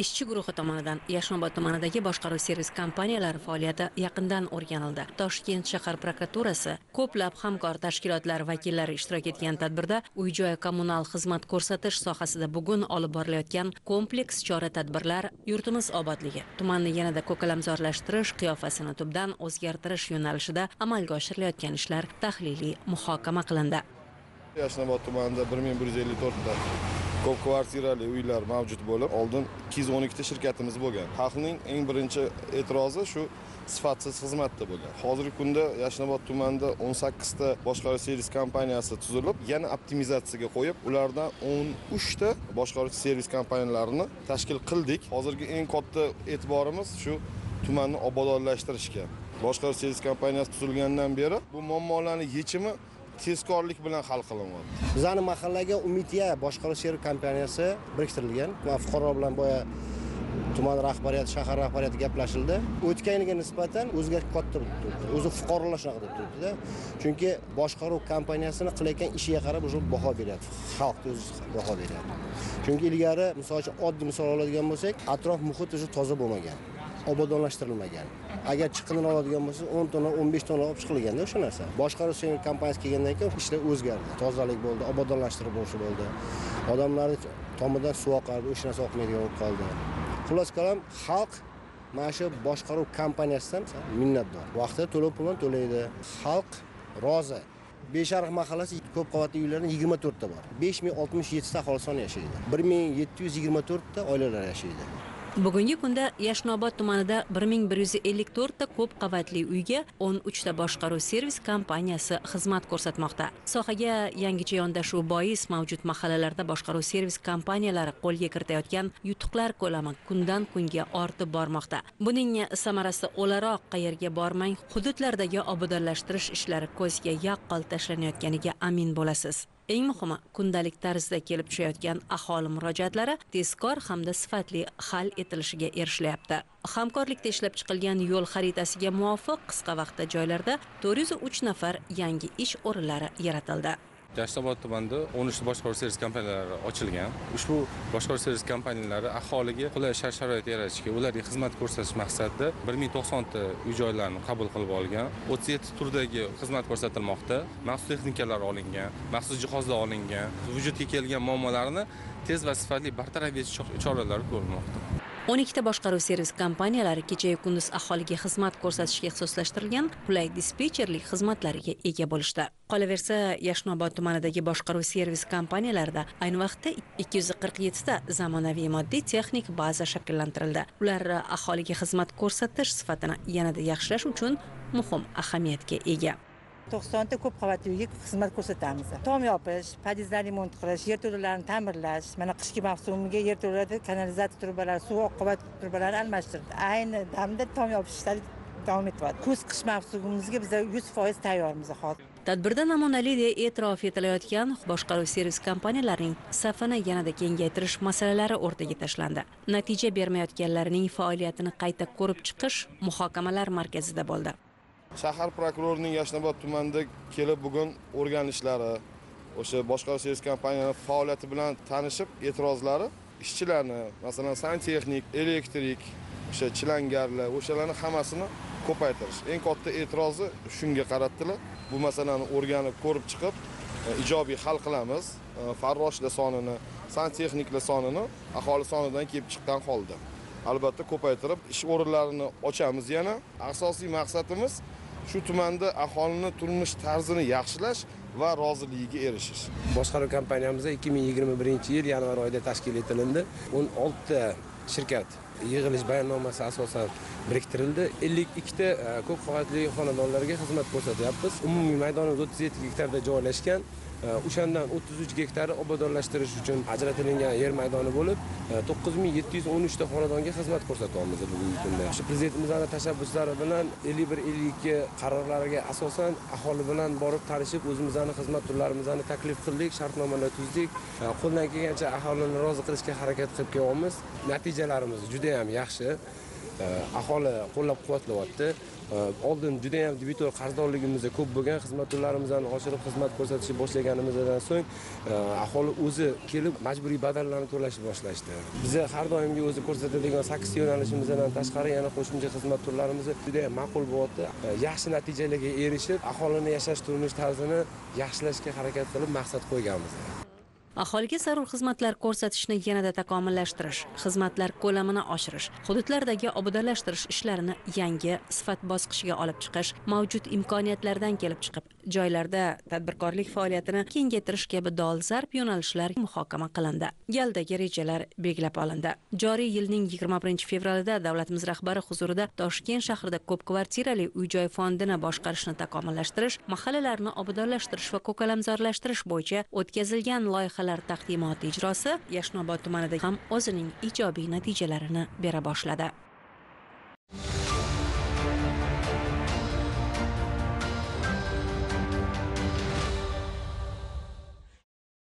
ishchi guruhi tomonidan yashnobod tumanidagi boshqaruv servis kompaniyalari faoliyati yaqindan o'rganildi. Toshkent shahar prokuraturasi ko'plab hamkor tashkilotlar vakillari ishtirok etgan tadbirda uy joy kommunal xizmat ko'rsatish sohasida bugun olib borilayotgan kompleks chora tadbirlar yurtimiz obodligi tumanni yanada ko'kalamzorlashtirish qiyofasini tubdan o'zgartirish yo'nalishida amalga oshirilayotgan ishlar tahliliy muhokama qilindi. Yashnobod tumanida bir ming bir yuz ellik to'rtta ko'p kvartirali uylar mavjud bo'lib oldin ikki yuz o'n ikkita shirkatimiz bo'lgan. Xalqning eng birinchi e'tirozi shu sifatsiz xizmatda bo'lgan. Hozirgi kunda yashnobod tumanida o'n sakkizta boshqaruv servis kompaniyasi tuzilib yana optimizatsiyaga qo'yib ulardan o'n uchta boshqaruv servis kompaniyalarini tashkil qildik. Hozirgi eng katta e'tiborimiz shu tumanni obodonlashtirishga. Boshqaruv servis kompaniyasi tuzilgandan beri bu muammolarni yechimi tezkorlik bilan hal qilinyapti bizani mahallaga umidya boshqaruv sherik kompaniyasi biriktirilgan va fuqaro bilan boya tuman rahbariyati shahar rahbariyati gaplashildi. O'tgan yilga nisbatan o'zgarish katta bo'lib turibdi o'zi fuqarolar shunaqa deb turibdida. Chunki boshqaruv kompaniyasini qilayotgan ishiga qarab уже baho beryapti. Xalqni o'zi baho beryapti. Chunki ilgari misol uchun oddiy misol oladigan bo'lsak atrof muhit уже toza bo'lmagan. Obodonlashtirilmagan. Agar chiqindini oladigan bo'lsa o'n tonna o'n besh tonna olib chiqilganda o'sha narsa. Boshqaruv servis kompaniyasi kelgandan keyin ishlar o'zgardi. Tozalik bo'ldi obodonlashtirish bo'lishi bo'ldi. Odamlarni tomidan suv oqardi o'sha narsa oqmaydigan bo'lib qoldi. Xullas kalom xalq mana shu boshqaruv kompaniyasidan minnatdor. Vaqtida to'lov pulini to'laydi. Xalq rozi. Beshariq mahallasi ko'p qavatli uylardan yigirma to'rtta bor. Besh ming oltmish yettita aholi soni yashaydi. Bir ming yetti yuz yigirma to'rtta oilalar yashaydi. Bugungi kunda yashnobod tumanida 1154 ta ko'p qavatli uyga 13 ta boshqaruv servis kompaniyasi xizmat ko'rsatmoqda. Sohaga yangicha yondashuv bois mavjud mahallalarda boshqaruv servis kompaniyalari qo'lga kiritayotgan yutuqlar ko'lami kundan kunga ortib bormoqda. Buning samarasi o'laroq qayerga bormang hududlardagi obodonlashtirish ishlari ko'zga yaqqol tashlanayotganiga amin bo'lasiz. Eng muhimi kundalik tarzda kelib tushayotgan aholi murojaatlari tezkor hamda sifatli hal etilishiga erishilyapti hamkorlikda ishlab chiqilgan yo'l xaritasiga muvofiq qisqa vaqtda joylarda to'rt yuz uch nafar yangi ish o'rinlari yaratildi. Yashnobod tumanida o'n uchta boshqaruv servis kompaniyalari ochilgan. Ushbu boshqaruv servis kompaniyalari aholiga qulay shart sharoit yaratishga ularga xizmat ko'rsatish maqsadida bir ming to'qsonta uy joylarni qabul qilib olgan o'ttiz yetti turdagi xizmat ko'rsatilmoqda. Maxsus texnikalar olingan maxsus jihozlar olingan vujudga kelgan muammolarni tez va sifatli bartaraf etish choralari ko'rilmoqda. O'n ikkita boshqaruv servis kompaniyalari kechayu kunduz aholiga xizmat ko'rsatishga ixtisoslashtirilgan qulay dispetcherlik xizmatlariga ega bo'lishdi. Qolaversa yashnobod tumanidagi boshqaruv servis kompaniyalarida ayni vaqtda ikki yuz qirq yettita zamonaviy moddiy texnik baza shakllantirildi. Ular aholiga xizmat ko'rsatish sifatini yanada yaxshilash uchun muhim ahamiyatga ega. To'qsonta ko'p qavatli uyga xizmat ko'rsatamiz. Tom yopish podizlar remont qilish yerto'lalarni ta'mirlash mana qishki mavsumiga yerto'lalarda kanalizatsiya trubalari suv oqovat trubalari almashtirdi. Ayni damda tom yopish ishlari davom etyapti kuz qish mavsumimizga biz yuz foiz tayyormiz hozir tadbirda namunali deya e'tirof etilayotgan boshqaruv servis kompaniyalarining safini yanada kengaytirish masalalari o'rtaga tashlandi. Natija bermayotganlarning faoliyatini qayta ko'rib chiqish muhokamalar markazida bo'ldi. Shahar prokurorining yashnobod tumanida kelib bugun o'rganishlari o'sha boshqaruv servis kompaniyani faoliyati bilan tanishib e'tirozlari ishchilarni masalan santexnik elektrik o'sha chilangarlar o'shalarni hammasini ko'paytirish. Eng katta e'tirozi shunga qaratdilar. Bu masalani o'rganib ko'rib chiqib e, ijobiy hal qilamiz. E, farroshlar sonini santexniklar sonini aholi sonidan kelib chiqqan holda. Albatta ko'paytirib ish o'rinlarini ochamiz yana. Asosiy maqsadimiz shu tumanda aholini turmush tarzini yaxshilash va roziligiga erishish. Boshqaruv kompaniyamizda ikki ming yigirma birinchi yil yanvar oyida tashkil etilindi. O'n oltita shirkat yig'ilish bayonnomasi asosan biriktirildi. Ellik ikkita e, ko'p qavatli xonadonlarga xizmat ko'rsatyapmiz. Umumiy maydonimiz o'ttiz yetti gektarda joylashgan. O'shandan o'ttiz uch gektari obodonlashtirish uchun ajratilgan yer maydoni bo'lib e, to'qqiz ming yetti yuz o'n uchta xonadonga xizmat ko'rsatyapmiz bugungi kunda. Shu prezidentimizni tashabbuslari bilan ellik bir ellik ikki qarorlariga asosan aholi bilan borib tanishib o'zimizni xizmat turlarimizni taklif qildik shartnomalar tuzdik. E, qo'ldan kelgancha aholini rozi qilishga harakat qilib kelyapmiz. Natijalarimiz juda yam yaxshi. Э, aholi qo'llab quvvatlayapti э, oldin juda yam debitor qarzdorligimiz ko'p bo'lgan xizmat turlarimizni oshirib xizmat ko'rsatishni boshlaganimizdan so'ng e, aholi o'zi kelib majburiy badallarni to'lashni boshlashdi. Biza har doimgi o'zi ko'rsatadigan sakkizta yo'nalishimizdan tashqari yana qo'shimcha xizmat turlarimiz juda yam ma'qul bo'lyapti. E, yaxshi natijalarga erishib aholini yashash turmush tarzini yaxshilashga harakat qilib maqsad qo'yganmiz. Aholiga zarur xizmatlar ko'rsatishni yanada takomillashtirish xizmatlar ko'lamini oshirish hududlardagi obudalashtirish ishlarini yangi sifat bosqichiga olib chiqish mavjud imkoniyatlardan kelib chiqib joylarda tadbirkorlik faoliyatini kengaytirish kabi dolzarb yo'nalishlar muhokama qilindi. Galdagi rejalar belgilab olindi. Joriy yilning yigirma birinchi fevralida davlatimiz rahbari huzurida toshkent shahrida ko'p kvartirali uy joy fondini boshqarishni takomillashtirish mahallalarni obodonlashtirish va ko'kalamzorlashtirish bo'yicha o'tkazilgan loyihalar taqdimoti ijrosi yashnobod tumanida ham o'zining ijobiy natijalarini bera boshladi.